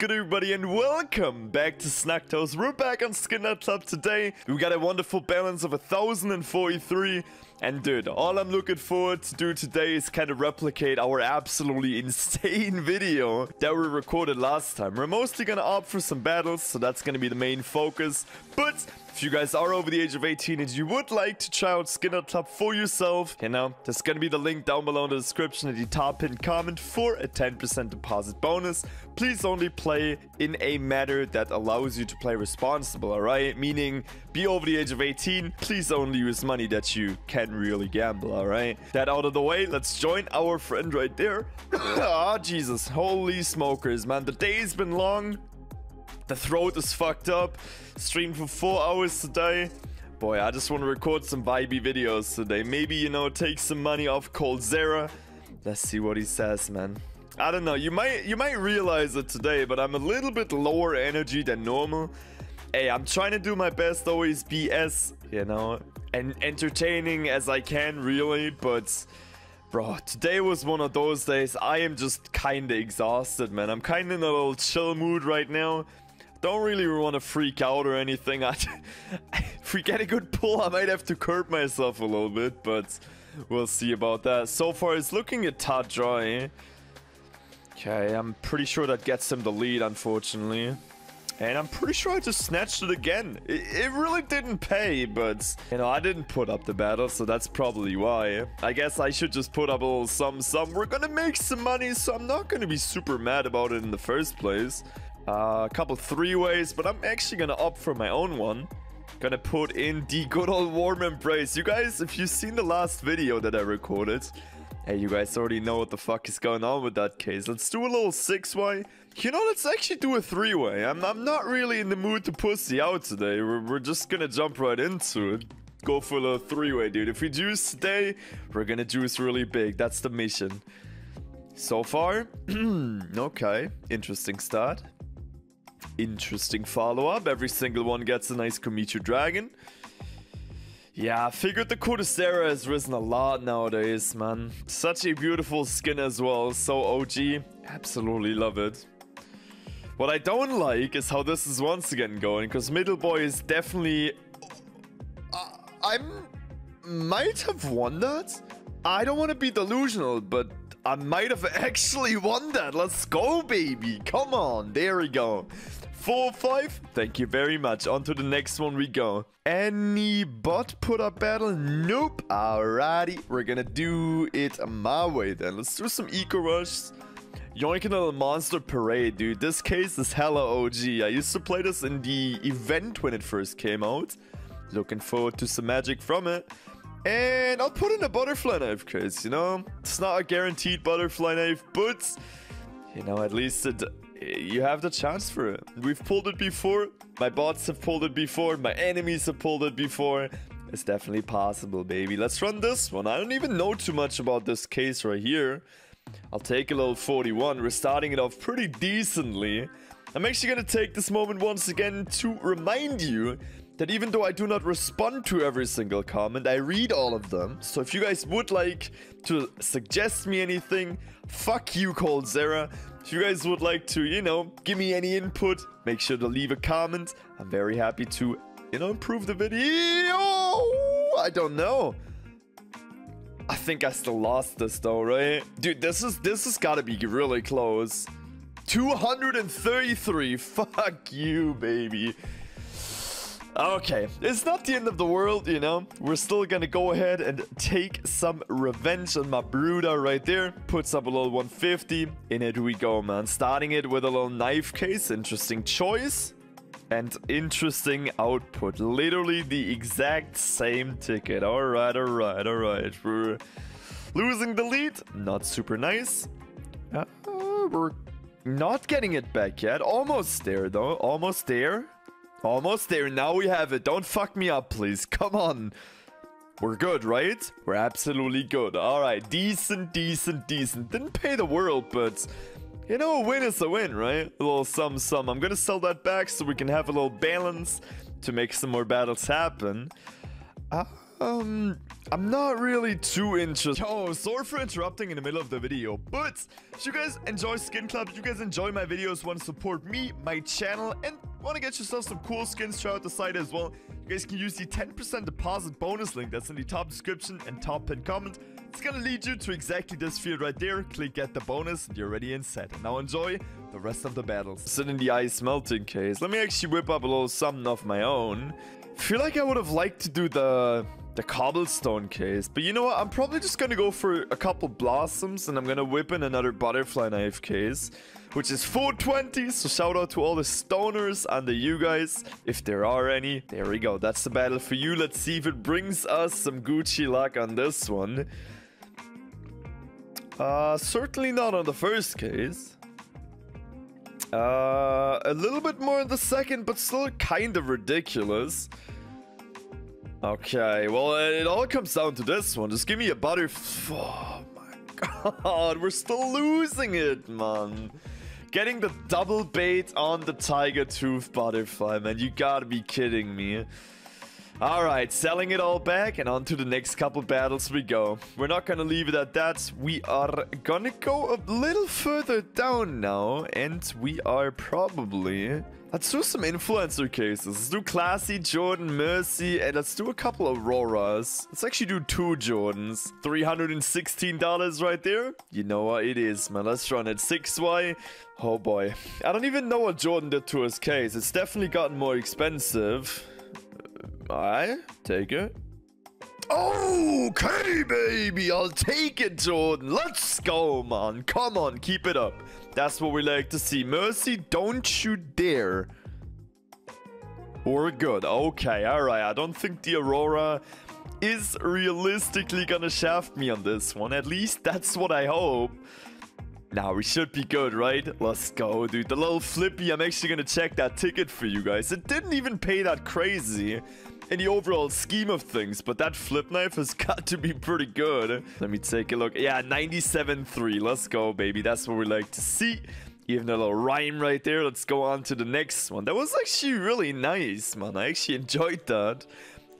good everybody and welcome back to Snugtoes. We're back on Skin.Club today. We got a wonderful balance of 1043 and dude, all I'm looking forward to do today is kind of replicate our absolutely insane video that we recorded last time. We're mostly gonna opt for some battles, so that's gonna be the main focus. But if you guys are over the age of 18 and you would like to try out Skin.Club for yourself, you know, there's gonna be the link down below in the description in the top pinned comment for a 10% deposit bonus. Please only play in a manner that allows you to play responsible, alright? Meaning, be over the age of 18, please only use money that you can really gamble, alright? That out of the way, let's join our friend right there. Ah, oh, Jesus, holy smokers, man. The day's been long. The throat is fucked up. Streamed for four hours today. Boy, I just want to record some vibey videos today. Maybe, you know, take some money off coldzera. Let's see what he says, man. I don't know. You might you might realize it today, but I'm a little bit lower energy than normal. Hey, I'm trying to do my best always be as, you know, and entertaining as I can, really, but... Bro, today was one of those days. I am just kinda exhausted, man. I'm kinda in a little chill mood right now. Don't really want to freak out or anything. I, if we get a good pull, I might have to curb myself a little bit, but we'll see about that. So far, it's looking a tad dry. Eh? Okay, I'm pretty sure that gets him the lead, unfortunately. And I'm pretty sure I just snatched it again. It, it, really didn't pay, but, you know, I didn't put up the battle, so that's probably why. I guess I should just put up a little sum sum. We're gonna make some money, so I'm not gonna be super mad about it in the first place. Uh, a couple three ways, but I'm actually gonna opt for my own one. Gonna put in the good old warm embrace. You guys, if you've seen the last video that I recorded, hey, you guys already know what the fuck is going on with that case. Let's do a little six way. You know, let's actually do a three-way. I'm, I'm not really in the mood to pussy out today. We're, we're just gonna jump right into it. Go for little three-way, dude. If we juice today, we're gonna juice really big. That's the mission. So far, okay. Interesting start. Interesting follow-up. Every single one gets a nice Komichu Dragon. Yeah, I figured the Coldzera has risen a lot nowadays, man. Such a beautiful skin as well. So OG. Absolutely love it. What I don't like is how this is once again going, because Middle Boy is definitely... Uh, I might have won that? I don't want to be delusional, but I might have actually won that. Let's go, baby. Come on. There we go. 4-5. Thank you very much. On to the next one we go. Any bot put up battle? Nope. Alrighty. We're gonna do it my way then. Let's do some eco rush. Yoinking a Monster Parade, dude. This case is hella OG. I used to play this in the event when it first came out. Looking forward to some magic from it. And I'll put in a Butterfly Knife case, you know? It's not a guaranteed Butterfly Knife, but... You know, at least it, you have the chance for it. We've pulled it before. My bots have pulled it before. My enemies have pulled it before. It's definitely possible, baby. Let's run this one. I don't even know too much about this case right here. I'll take a little 41. We're starting it off pretty decently. I'm actually going to take this moment once again to remind you that even though I do not respond to every single comment, I read all of them. So if you guys would like to suggest me anything, fuck you, coldzera. If you guys would like to, you know, give me any input, make sure to leave a comment. I'm very happy to, you know, improve the video. I don't know. I think I still lost this though, right? Dude, this is this has got to be really close. 233. Fuck you, baby. Okay, it's not the end of the world, you know. We're still gonna go ahead and take some revenge on my Bruda right there. Puts up a little 150. In it we go, man. Starting it with a little knife case. Interesting choice and interesting output. Literally the exact same ticket. Alright, alright, alright. We're losing the lead. Not super nice. Uh, we're not getting it back yet. Almost there, though. Almost there. Almost there. Now we have it. Don't fuck me up, please. Come on. We're good, right? We're absolutely good. Alright, decent, decent, decent. Didn't pay the world, but you know, a win is a win, right? A little sum sum. I'm gonna sell that back so we can have a little balance to make some more battles happen. Um, I'm not really too interested. Oh, sorry for interrupting in the middle of the video, but if you guys enjoy Skin Club, if you guys enjoy my videos, want to support me, my channel, and want to get yourself some cool skins throughout the site as well, you guys can use the 10% deposit bonus link that's in the top description and top pinned comment. It's gonna lead you to exactly this field right there. Click get the bonus, and you're ready and set. And Now enjoy the rest of the battles. Sit in the ice melting case. Let me actually whip up a little something of my own. feel like I would have liked to do the the cobblestone case. But you know what? I'm probably just gonna go for a couple blossoms and I'm gonna whip in another butterfly knife case, which is 420. So shout out to all the stoners and the you guys, if there are any. There we go. That's the battle for you. Let's see if it brings us some Gucci luck on this one. Uh, certainly not on the first case. Uh, a little bit more in the second, but still kind of ridiculous. Okay, well, it all comes down to this one. Just give me a butter... Oh my god, we're still losing it, man. Getting the double bait on the Tiger Tooth Butterfly, man. You gotta be kidding me. Alright, selling it all back and on to the next couple battles we go. We're not gonna leave it at that. We are gonna go a little further down now and we are probably... Let's do some influencer cases. Let's do Classy, Jordan, Mercy, and let's do a couple Auroras. Let's actually do two Jordans. $316 right there. You know what it is, man. Let's run it. 6Y. Oh boy. I don't even know what Jordan did to his case. It's definitely gotten more expensive. I take it. Okay, baby, I'll take it, Jordan. Let's go, man. Come on, keep it up. That's what we like to see. Mercy, don't you dare. We're good. Okay, alright. I don't think the Aurora is realistically gonna shaft me on this one. At least that's what I hope. Now, we should be good, right? Let's go, dude. The little flippy, I'm actually gonna check that ticket for you guys. It didn't even pay that crazy in the overall scheme of things, but that flip knife has got to be pretty good. Let me take a look. Yeah, 97.3. Let's go, baby. That's what we like to see. Even a little rhyme right there. Let's go on to the next one. That was actually really nice, man. I actually enjoyed that.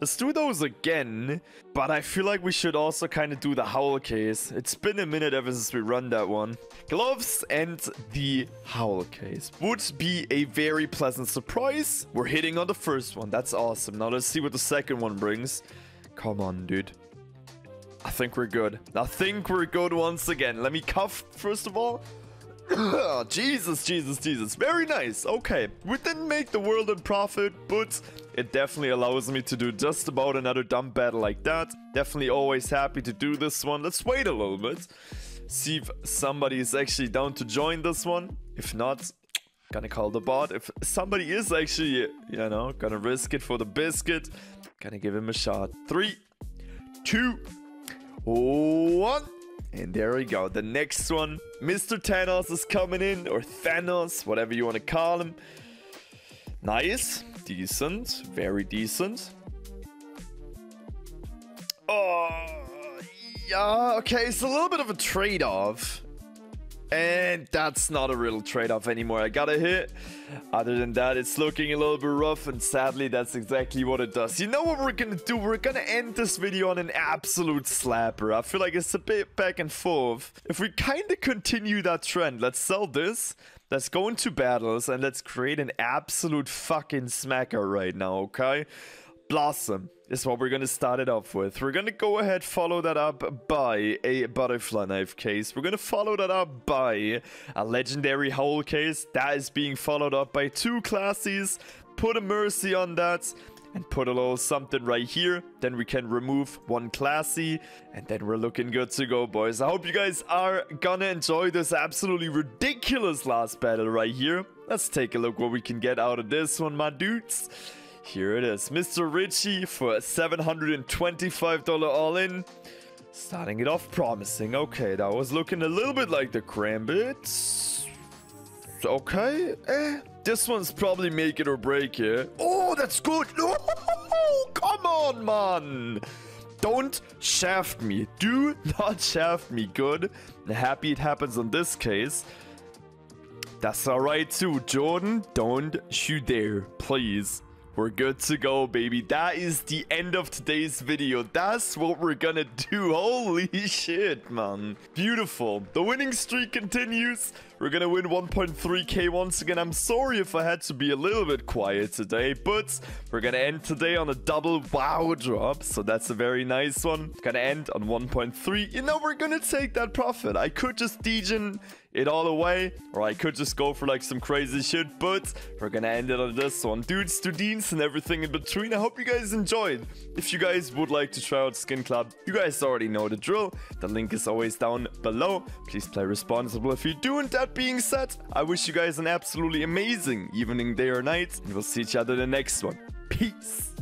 Let's do those again. But I feel like we should also kind of do the Howl case. It's been a minute ever since we run that one. Gloves and the Howl case would be a very pleasant surprise. We're hitting on the first one. That's awesome. Now let's see what the second one brings. Come on, dude. I think we're good. I think we're good once again. Let me cuff, first of all. Jesus, Jesus, Jesus. Very nice. Okay. We didn't make the world in profit, but it definitely allows me to do just about another dumb battle like that. Definitely always happy to do this one. Let's wait a little bit. See if somebody is actually down to join this one. If not, gonna call the bot. If somebody is actually, you know, gonna risk it for the biscuit, gonna give him a shot. Three, two, one. And there we go. The next one, Mr. Thanos is coming in, or Thanos, whatever you want to call him. Nice. Decent. Very decent. Oh, yeah. Okay, it's a little bit of a trade-off. And that's not a real trade-off anymore. I got a hit. Other than that, it's looking a little bit rough, and sadly, that's exactly what it does. You know what we're gonna do? We're gonna end this video on an absolute slapper. I feel like it's a bit back and forth. If we kind of continue that trend, let's sell this. Let's go into battles, and let's create an absolute fucking smacker right now, okay? Blossom is what we're going to start it off with. We're going to go ahead follow that up by a butterfly knife case. We're going to follow that up by a legendary howl case. That is being followed up by two classes. Put a mercy on that and put a little something right here. Then we can remove one classy and then we're looking good to go, boys. I hope you guys are gonna enjoy this absolutely ridiculous last battle right here. Let's take a look what we can get out of this one, my dudes. Here it is. Mr. Richie for $725 all in. Starting it off promising. Okay, that was looking a little bit like the Karambit. Okay, eh. This one's probably make it or break it. Oh, that's good. No, come on, man. Don't shaft me. Do not shaft me. Good. Happy it happens on this case. That's alright too. Jordan, don't shoot there, Please. We're good to go, baby. That is the end of today's video. That's what we're gonna do. Holy shit, man. Beautiful. The winning streak continues. We're gonna win 1.3k once again. I'm sorry if I had to be a little bit quiet today, but we're gonna end today on a double wow drop. So that's a very nice one. Gonna end on 1.3. You know, we're gonna take that profit. I could just degen it all away, or I could just go for like some crazy shit, but we're gonna end it on this one. Dudes, to deans and everything in between. I hope you guys enjoyed. If you guys would like to try out Skin Club, you guys already know the drill. The link is always down below. Please play responsible if you do. And that being said, I wish you guys an absolutely amazing evening, day, or night, and we'll see each other in the next one. Peace.